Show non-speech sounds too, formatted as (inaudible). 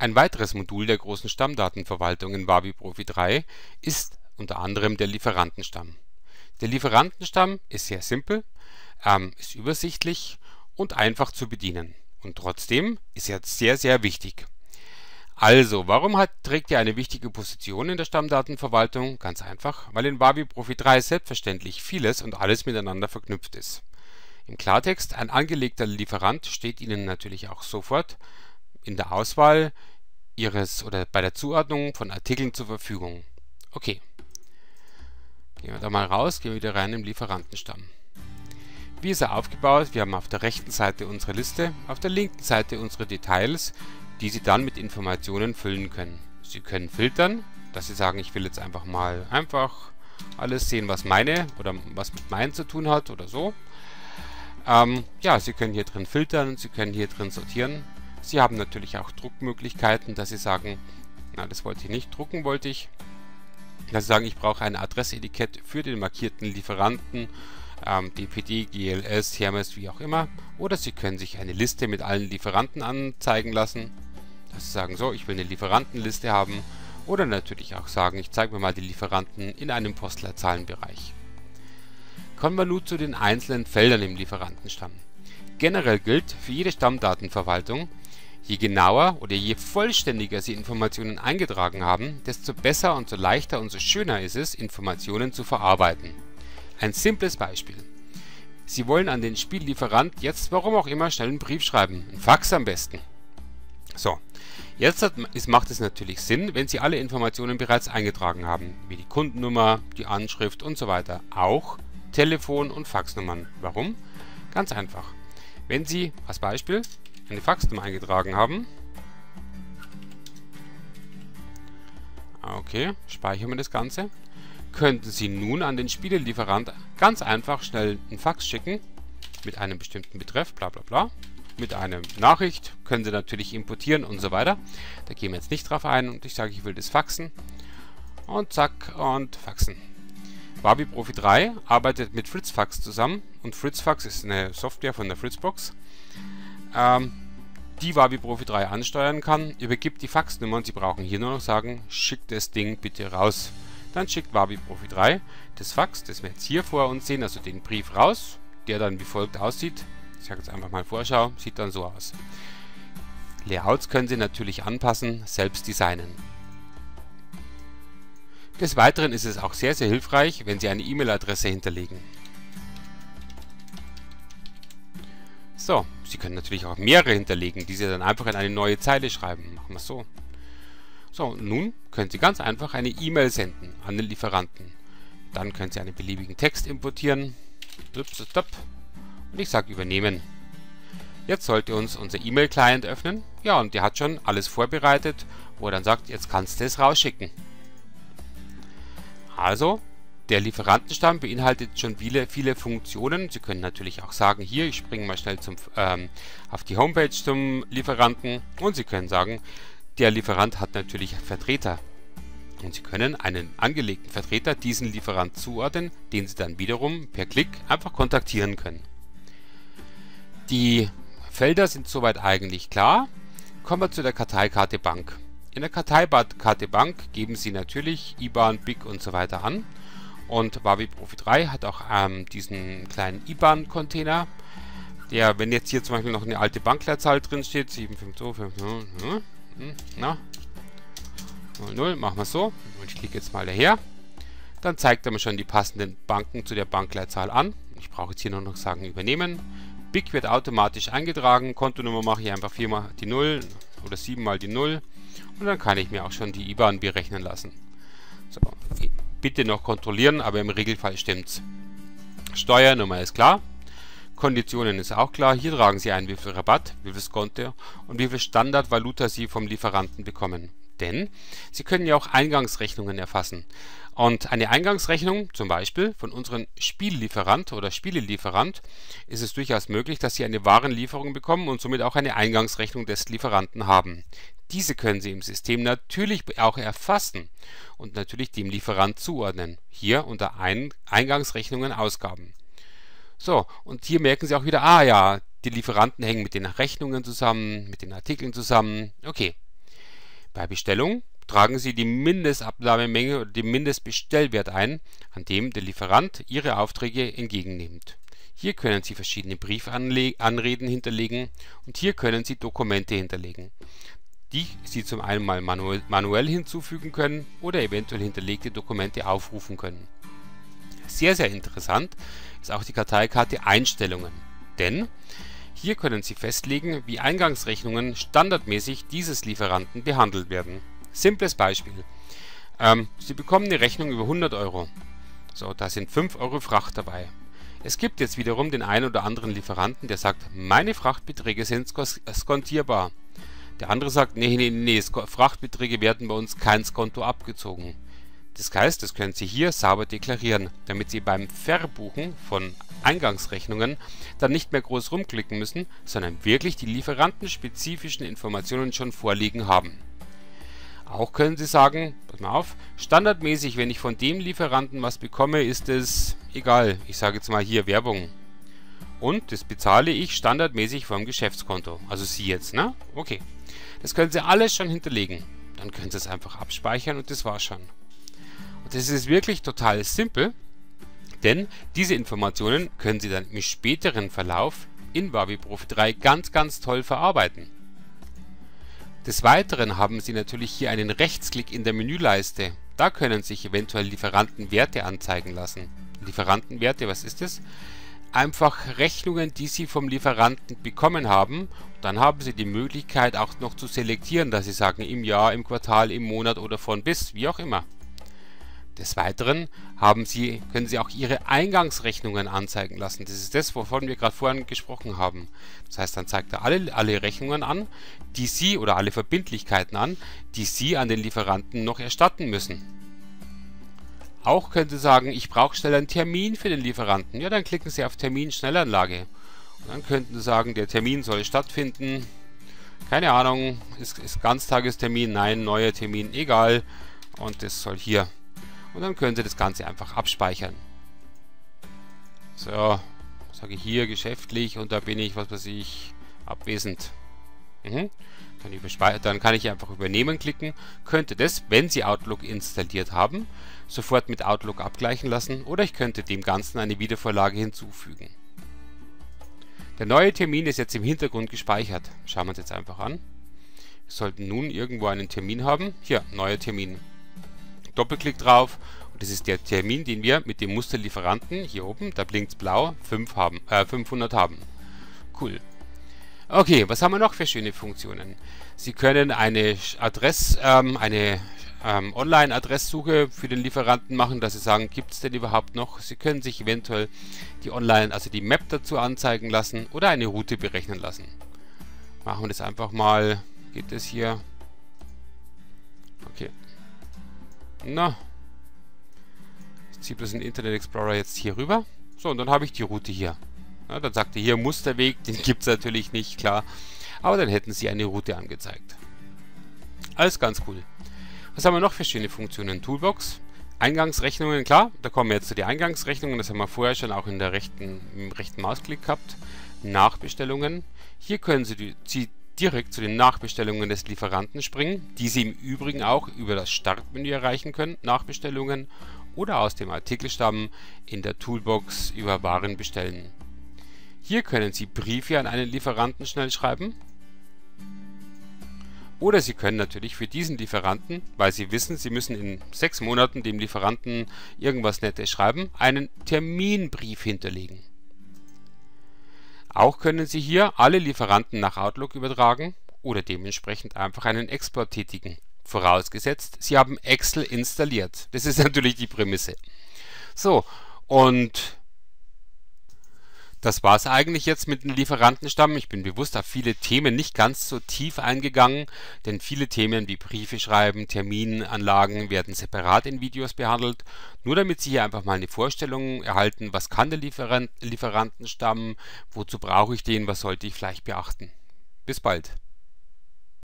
Ein weiteres Modul der großen Stammdatenverwaltung in Wavi Profi 3 ist unter anderem der Lieferantenstamm. Der Lieferantenstamm ist sehr simpel, ähm, ist übersichtlich und einfach zu bedienen. Und trotzdem ist er sehr, sehr wichtig. Also, warum hat, trägt er eine wichtige Position in der Stammdatenverwaltung? Ganz einfach, weil in Wavi Profi 3 selbstverständlich vieles und alles miteinander verknüpft ist. Im Klartext, ein angelegter Lieferant steht Ihnen natürlich auch sofort in der Auswahl Ihres oder bei der Zuordnung von Artikeln zur Verfügung. Okay. Gehen wir da mal raus, gehen wir wieder rein im Lieferantenstamm. Wie ist er aufgebaut? Wir haben auf der rechten Seite unsere Liste, auf der linken Seite unsere Details, die Sie dann mit Informationen füllen können. Sie können filtern, dass Sie sagen, ich will jetzt einfach mal einfach alles sehen, was meine oder was mit meinen zu tun hat oder so. Ähm, ja, Sie können hier drin filtern, Sie können hier drin sortieren. Sie haben natürlich auch Druckmöglichkeiten, dass Sie sagen, na, das wollte ich nicht, drucken wollte ich. Dass Sie sagen, ich brauche ein Adressetikett für den markierten Lieferanten, ähm, DPD, GLS, Hermes, wie auch immer. Oder Sie können sich eine Liste mit allen Lieferanten anzeigen lassen. Dass Sie sagen, so, ich will eine Lieferantenliste haben. Oder natürlich auch sagen, ich zeige mir mal die Lieferanten in einem Postleitzahlenbereich. Kommen wir nun zu den einzelnen Feldern im Lieferantenstamm. Generell gilt für jede Stammdatenverwaltung, je genauer oder je vollständiger Sie Informationen eingetragen haben, desto besser und so leichter und so schöner ist es, Informationen zu verarbeiten. Ein simples Beispiel. Sie wollen an den Spiellieferant jetzt warum auch immer schnell einen Brief schreiben, einen Fax am besten. So, jetzt hat, ist, macht es natürlich Sinn, wenn Sie alle Informationen bereits eingetragen haben, wie die Kundennummer, die Anschrift und so weiter, auch Telefon- und Faxnummern. Warum? Ganz einfach. Wenn Sie als Beispiel eine Faxnummer eingetragen haben, okay, speichern wir das Ganze, könnten Sie nun an den Spielelieferant ganz einfach schnell einen Fax schicken mit einem bestimmten Betreff, bla bla bla, mit einer Nachricht, können Sie natürlich importieren und so weiter. Da gehen wir jetzt nicht drauf ein und ich sage, ich will das faxen. Und zack und faxen. Barbie Profi 3 arbeitet mit FritzFax zusammen und FritzFax ist eine Software von der Fritzbox, ähm, die Wabi Profi 3 ansteuern kann, übergibt die Faxnummer und Sie brauchen hier nur noch sagen, schickt das Ding bitte raus. Dann schickt Wabi Profi 3 das Fax, das wir jetzt hier vor uns sehen, also den Brief raus, der dann wie folgt aussieht. Ich sage jetzt einfach mal Vorschau, sieht dann so aus. Layouts können Sie natürlich anpassen, selbst designen. Des Weiteren ist es auch sehr, sehr hilfreich, wenn Sie eine E-Mail-Adresse hinterlegen. So, Sie können natürlich auch mehrere hinterlegen, die Sie dann einfach in eine neue Zeile schreiben. Machen wir es so. So, nun können Sie ganz einfach eine E-Mail senden an den Lieferanten. Dann können Sie einen beliebigen Text importieren. Und ich sage übernehmen. Jetzt sollte uns unser E-Mail-Client öffnen. Ja, und der hat schon alles vorbereitet, wo er dann sagt, jetzt kannst du es rausschicken. Also, der Lieferantenstamm beinhaltet schon viele, viele Funktionen. Sie können natürlich auch sagen, hier, ich springe mal schnell zum, ähm, auf die Homepage zum Lieferanten und Sie können sagen, der Lieferant hat natürlich Vertreter. Und Sie können einen angelegten Vertreter diesen Lieferant zuordnen, den Sie dann wiederum per Klick einfach kontaktieren können. Die Felder sind soweit eigentlich klar. Kommen wir zu der Karteikarte Bank. In der Karteikarte Bank geben Sie natürlich IBAN, BIC und so weiter an. Und Wavi Profi 3 hat auch ähm, diesen kleinen IBAN-Container, der, wenn jetzt hier zum Beispiel noch eine alte Bankleitzahl drin steht, 75250, na, 00, machen wir so. Und ich klicke jetzt mal daher. Dann zeigt er mir schon die passenden Banken zu der Bankleitzahl an. Ich brauche jetzt hier nur noch sagen, übernehmen. BIC wird automatisch eingetragen. Kontonummer mache ich einfach 4 mal die 0 oder 7 mal die 0. Und dann kann ich mir auch schon die IBAN berechnen lassen. So, bitte noch kontrollieren, aber im Regelfall stimmt's. Steuernummer ist klar. Konditionen ist auch klar. Hier tragen Sie ein, wie viel Rabatt, wie viel Skonto und wie viel Standardvaluta Sie vom Lieferanten bekommen. Denn Sie können ja auch Eingangsrechnungen erfassen. Und eine Eingangsrechnung, zum Beispiel von unserem Spiellieferant oder Spielelieferant, ist es durchaus möglich, dass Sie eine Warenlieferung bekommen und somit auch eine Eingangsrechnung des Lieferanten haben. Diese können Sie im System natürlich auch erfassen und natürlich dem Lieferant zuordnen. Hier unter Ein Eingangsrechnungen Ausgaben. So, und hier merken Sie auch wieder, ah ja, die Lieferanten hängen mit den Rechnungen zusammen, mit den Artikeln zusammen. Okay. Bei Bestellung tragen Sie die Mindestabnahmemenge oder den Mindestbestellwert ein, an dem der Lieferant Ihre Aufträge entgegennimmt. Hier können Sie verschiedene Briefanreden hinterlegen und hier können Sie Dokumente hinterlegen, die Sie zum einen mal manuell hinzufügen können oder eventuell hinterlegte Dokumente aufrufen können. Sehr, sehr interessant ist auch die Karteikarte Einstellungen, denn hier können Sie festlegen, wie Eingangsrechnungen standardmäßig dieses Lieferanten behandelt werden. Simples Beispiel. Ähm, Sie bekommen eine Rechnung über 100 Euro. So, da sind 5 Euro Fracht dabei. Es gibt jetzt wiederum den einen oder anderen Lieferanten, der sagt, meine Frachtbeträge sind skontierbar. Der andere sagt, nee, nee, nee, Frachtbeträge werden bei uns kein Skonto abgezogen. Das heißt, das können Sie hier sauber deklarieren, damit Sie beim Verbuchen von Eingangsrechnungen dann nicht mehr groß rumklicken müssen, sondern wirklich die lieferantenspezifischen Informationen schon vorliegen haben. Auch können Sie sagen, pass mal auf, standardmäßig, wenn ich von dem Lieferanten was bekomme, ist es egal. Ich sage jetzt mal hier Werbung. Und das bezahle ich standardmäßig vom Geschäftskonto. Also Sie jetzt, ne? Okay. Das können Sie alles schon hinterlegen. Dann können Sie es einfach abspeichern und das war's schon. Das ist wirklich total simpel, denn diese Informationen können Sie dann im späteren Verlauf in Wavi Profi 3 ganz, ganz toll verarbeiten. Des Weiteren haben Sie natürlich hier einen Rechtsklick in der Menüleiste. Da können sich eventuell Lieferantenwerte anzeigen lassen. Lieferantenwerte, was ist das? Einfach Rechnungen, die Sie vom Lieferanten bekommen haben. Dann haben Sie die Möglichkeit auch noch zu selektieren, dass Sie sagen im Jahr, im Quartal, im Monat oder von bis, wie auch immer. Des Weiteren Sie, können Sie auch Ihre Eingangsrechnungen anzeigen lassen. Das ist das, wovon wir gerade vorhin gesprochen haben. Das heißt, dann zeigt er alle, alle Rechnungen an, die Sie oder alle Verbindlichkeiten an, die Sie an den Lieferanten noch erstatten müssen. Auch können Sie sagen, ich brauche schnell einen Termin für den Lieferanten. Ja, dann klicken Sie auf Termin Schnellanlage. Und dann könnten Sie sagen, der Termin soll stattfinden. Keine Ahnung, ist, ist Ganztagestermin, nein, neuer Termin, egal. Und das soll hier und dann können Sie das Ganze einfach abspeichern. So, sage ich hier geschäftlich und da bin ich, was weiß ich, abwesend. Mhm. Dann, dann kann ich einfach übernehmen klicken, könnte das, wenn Sie Outlook installiert haben, sofort mit Outlook abgleichen lassen oder ich könnte dem Ganzen eine Wiedervorlage hinzufügen. Der neue Termin ist jetzt im Hintergrund gespeichert. Schauen wir uns jetzt einfach an. Wir sollten nun irgendwo einen Termin haben. Hier, neuer Termin. Doppelklick drauf und das ist der Termin, den wir mit dem Musterlieferanten hier oben, da blinkt es blau, 5 haben, äh, 500 haben. Cool. Okay, was haben wir noch für schöne Funktionen? Sie können eine Adress, ähm, eine ähm, Online-Adresssuche für den Lieferanten machen, dass Sie sagen, gibt es denn überhaupt noch? Sie können sich eventuell die Online, also die Map dazu anzeigen lassen oder eine Route berechnen lassen. Machen wir das einfach mal. Geht das hier? Okay. Na. Ich ziehe bloß den Internet Explorer jetzt hier rüber. So, und dann habe ich die Route hier. Ja, dann sagt er hier Musterweg, den gibt es natürlich nicht, klar. Aber dann hätten sie eine Route angezeigt. Alles ganz cool. Was haben wir noch für schöne Funktionen? Toolbox, Eingangsrechnungen, klar, da kommen wir jetzt zu den Eingangsrechnungen, das haben wir vorher schon auch in der rechten, im rechten Mausklick gehabt. Nachbestellungen. Hier können Sie die direkt zu den Nachbestellungen des Lieferanten springen, die Sie im Übrigen auch über das Startmenü erreichen können, Nachbestellungen, oder aus dem Artikelstamm in der Toolbox über Waren bestellen. Hier können Sie Briefe an einen Lieferanten schnell schreiben. Oder Sie können natürlich für diesen Lieferanten, weil Sie wissen, Sie müssen in sechs Monaten dem Lieferanten irgendwas Nettes schreiben, einen Terminbrief hinterlegen. Auch können Sie hier alle Lieferanten nach Outlook übertragen oder dementsprechend einfach einen Export tätigen. Vorausgesetzt, Sie haben Excel installiert. Das ist (laughs) natürlich die Prämisse. So, und das war es eigentlich jetzt mit dem Lieferantenstamm. Ich bin bewusst auf viele Themen nicht ganz so tief eingegangen, denn viele Themen wie Briefe schreiben, Terminanlagen werden separat in Videos behandelt. Nur damit Sie hier einfach mal eine Vorstellung erhalten, was kann der Lieferant Lieferantenstamm, wozu brauche ich den, was sollte ich vielleicht beachten. Bis bald.